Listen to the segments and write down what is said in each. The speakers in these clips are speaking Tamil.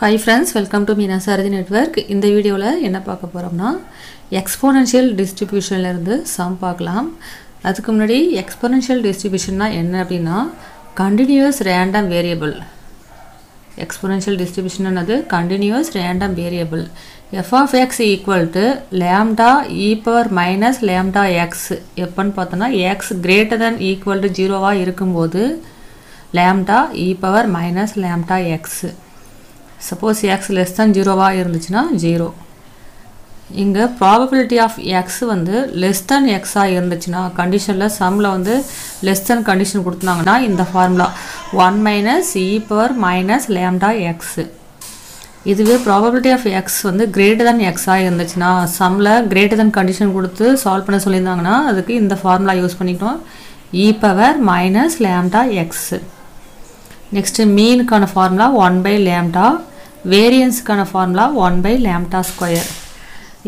Hi friends welcome to Meena Sarathi network இந்த வீடியோவில் என்ன பார்க்க போகிறோம்னா எக்ஸ்போனன்ஷியல் டிஸ்ட்ரிபியூஷன்லேருந்து சம் பார்க்கலாம். அதுக்கு முன்னாடி எக்ஸ்போனன்ஷியல் டிஸ்ட்ரிபியூஷன்னா என்ன அப்படின்னா continuous random variable exponential distribution என்னது? Continuous random variable F of X equal to lambda e power minus lambda X எப்போன்னு பார்த்தோன்னா X greater than equal to ஜீரோவாக இருக்கும்போது lambda e power minus lambda X suppose X less than ஜீரோவாக இருந்துச்சுன்னா ஜீரோ இங்கே ப்ராபபிலிட்டி ஆஃப் எக்ஸ் வந்து லெஸ் தேன் எக்ஸாக இருந்துச்சுன்னா கண்டிஷனில் சம்மில் வந்து லெஸ் தேன் கண்டிஷன் கொடுத்தாங்கன்னா இந்த formula one minus E power minus lambda X இதுவே ப்ராபபிலிட்டி ஆஃப் எக்ஸ் வந்து கிரேட்டர் தன் எக்ஸாக இருந்துச்சுன்னா சம்மில் கிரேட்டர் தன் கண்டிஷன் கொடுத்து சால்வ் பண்ண சொல்லியிருந்தாங்கன்னா அதுக்கு இந்த ஃபார்முலா யூஸ் பண்ணிக்கணும் e power minus lambda X next மீனுக்கான formula one by lambda வேரியன்ஸுக்கான formula one by lambda square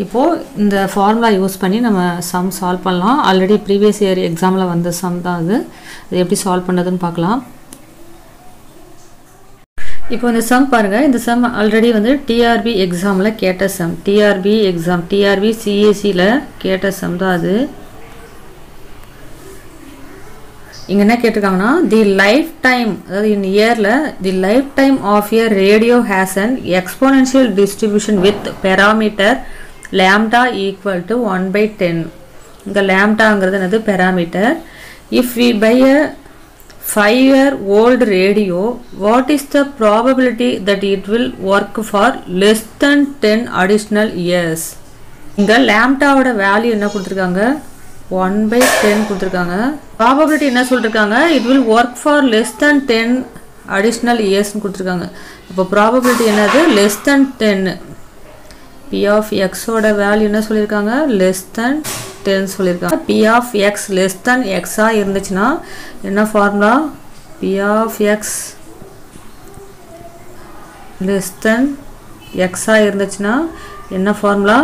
இப்போது இந்த ஃபார்முலா யூஸ் பண்ணி நம்ம சம் சால்வ் பண்ணலாம். ஆல்ரெடி ப்ரீவியஸ் இயர் எக்ஸாமில் வந்த சம் தான் அது. அது எப்படி சால்வ் பண்ணுறதுன்னு பார்க்கலாம். இப்போ இந்த சம் பாருங்கள் இந்த சம் ஆல்ரெடி வந்து டிஆர்பி எக்ஸாமில் கேட்ட சம் டிஆர்பி எக்ஸாம் டிஆர்பி சிஎஸ்சியில் கேட்ட சம் தான் அது. இங்கே என்ன கேட்டிருக்காங்கன்னா தி லைஃப் டைம் அதாவது இன் இயரில் the life time of year radio has an exponential distribution with parameter lambda equal to one by ten இங்கே லேம்டாங்கிறது என்னது? Parameter if we buy a five year old radio what is the probability that it will work for less than ten additional years இங்கே லேம்டாவோட வேல்யூ என்ன கொடுத்துருக்காங்க? ஒன் பை டென் கொடுத்துருக்காங்க. ப்ராபபிலிட்டி என்ன சொல்லியிருக்காங்க it will work for less than ten additional இயர்ஸ்னு கொடுத்துருக்காங்க. இப்போ ப்ராபபிலிட்டி என்னது? லெஸ் தேன் டென்னு பி ஆஃப் எக்ஸோட வேல்யூ என்ன சொல்லியிருக்காங்க லெஸ் தேன் டென் சொல்லியிருக்காங்க P of x less than எக்ஸாக இருந்துச்சுன்னா என்ன formula P of x less than எக்ஸாக இருந்துச்சுன்னா என்ன formula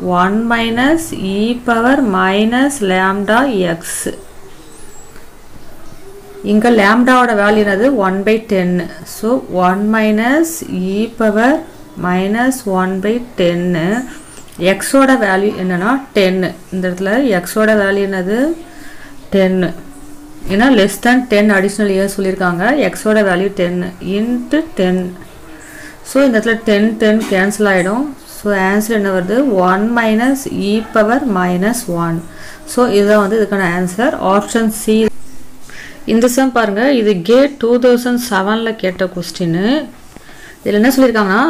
one minus e power minus lambda x. இங்கே லேம்டாவோட வேல்யூ என்னது? One by ten so one minus e power minus one by டென்னு எக்ஸோட வேல்யூ என்னன்னா டென்னு இந்த இடத்துல எக்ஸோட வேல்யூ என்னது? டென்னு ஏன்னா less than ten additional year சொல்லியிருக்காங்க. எக்ஸோட வேல்யூ டென்னு இன்ட்டு டென் ஸோ இந்த இடத்துல டென் டென் கேன்சல் ஆகிடும் ஸோ ஆன்சர் என்ன வருது one minus e power minus one so இதுதான் வந்து இதுக்கான ஆன்சர் ஆப்ஷன் சி இந்த சம் பாருங்கள் இது கேட் டூ தௌசண்ட் செவனில் கேட்ட கொஸ்டின்னு இதில் என்ன சொல்லியிருக்காங்கன்னா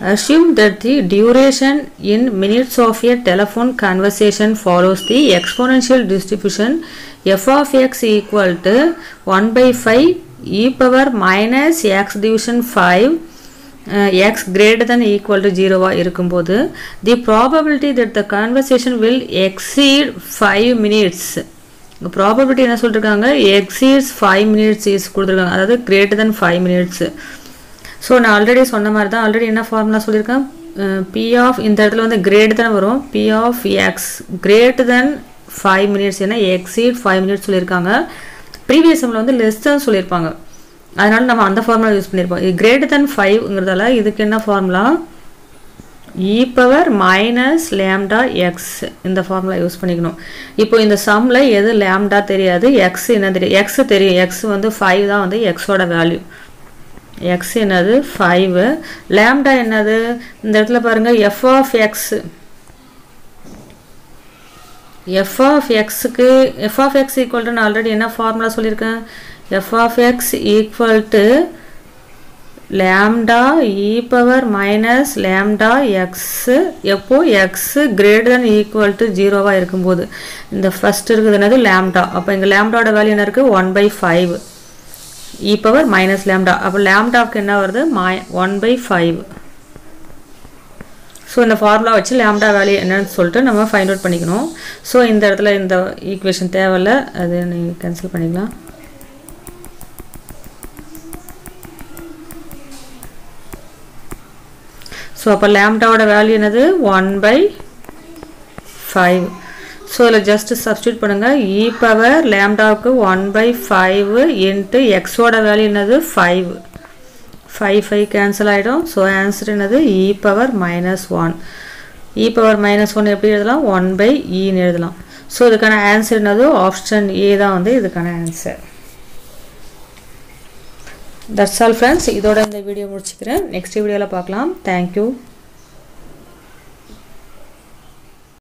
assume that the duration in minutes of a telephone conversation follows the exponential distribution f of x equal to 1 by 5 e power minus x division 5 x greater than equal to 0 இருக்கும்போது the probability that the conversation will exceed 5 minutes. Probability என்ன சொல்லியிருக்காங்க எக்ஸீட்ஸ் ஃபைவ் மினிட்ஸ் இஸ் கொடுத்துருக்காங்க. அதாவது greater than five minutes so நான் ஆல்ரெடி சொன்ன மாதிரி தான் ஆல்ரெடி என்ன ஃபார்முலா சொல்லியிருக்கேன்? பி ஆஃப் இந்த இடத்துல வந்து கிரேட் தான் வரும். P of x greater than five minutes ஏன்னா எக்ஸீட் ஃபைவ் மினிட்ஸ் சொல்லியிருக்காங்க. ப்ரீவியஸ் வந்து லெஸ் தான் சொல்லியிருப்பாங்க. அதனால் நம்ம அந்த ஃபார்முலா யூஸ் பண்ணியிருப்போம் இது கிரேட் தென் ஃபைவ்ங்கிறதால இதுக்கு என்ன formula e power minus lambda x இந்த ஃபார்முலா யூஸ் பண்ணிக்கணும். இப்போ இந்த சம்மில் எது லேம்டா தெரியாது எக்ஸ் என்ன தெரியும்? எக்ஸ் தெரியும். எக்ஸ் வந்து ஃபைவ் தான் வந்து எக்ஸோட வேல்யூ எக்ஸ் என்னது? ஃபைவு லேம்டா என்னது? இந்த இடத்துல பாருங்கள் F of x F of எக்ஸுக்கு எஃப் ஆஃப் எக்ஸ் ஈக்குவல் நான் ஆல்ரெடி என்ன ஃபார்முலா சொல்லியிருக்கேன்? F of x equal to lambda e power minus lambda x எப்போ x greater than equal to ஜீரோவாக இருக்கும்போது இந்த ஃபஸ்ட் இருக்குது என்னது? லேம்டா அப்போ இங்கே லேம்டாவோட வேல்யூ என்ன இருக்குது one by five e power minus lambda அப்போ லேம்டாவுக்கு என்ன வருது? மை ஒன் பை ஃபைவ் ஸோ இந்த ஃபார்முலா வச்சு லேம்டா வேல்யூ என்னன்னு சொல்லிட்டு நம்ம ஃபைண்ட் அவுட் பண்ணிக்கணும். ஸோ இந்த இடத்துல இந்த ஈக்குவேஷன் தேவையில்ல. அது நீங்கள் கேன்சல் பண்ணிக்கலாம். ஸோ அப்போ லேம்டாவோட வேல்யூ என்னது? ஒன் பை ஃபைவ் ஸோ இதில் ஜஸ்ட்டு சப்ஸ்டியூட் பண்ணுங்கள் இ பவர் லேம்டாவுக்கு ஒன் பை ஃபைவ் இன்ட்டு எக்ஸோட வேல்யூ என்னது? ஃபைவ் ஃபைவ் ஃபைவ் கேன்சல் ஆகிடும் ஸோ ஆன்சர் என்னது? E power minus one e power minus one எப்படி எழுதலாம்? ஒன் பை இன்னு e எழுதலாம். ஸோ இதுக்கான ஆன்சர் என்னது? ஆப்ஷன் ஏ தான் வந்து இதுக்கான ஆன்சர் தட்ஸ் ஆல் ஃப்ரெண்ட்ஸ் இதோட இந்த வீடியோ முடிச்சுக்கிறேன். நெக்ஸ்ட் வீடியோவில் பார்க்கலாம். தேங்க்யூ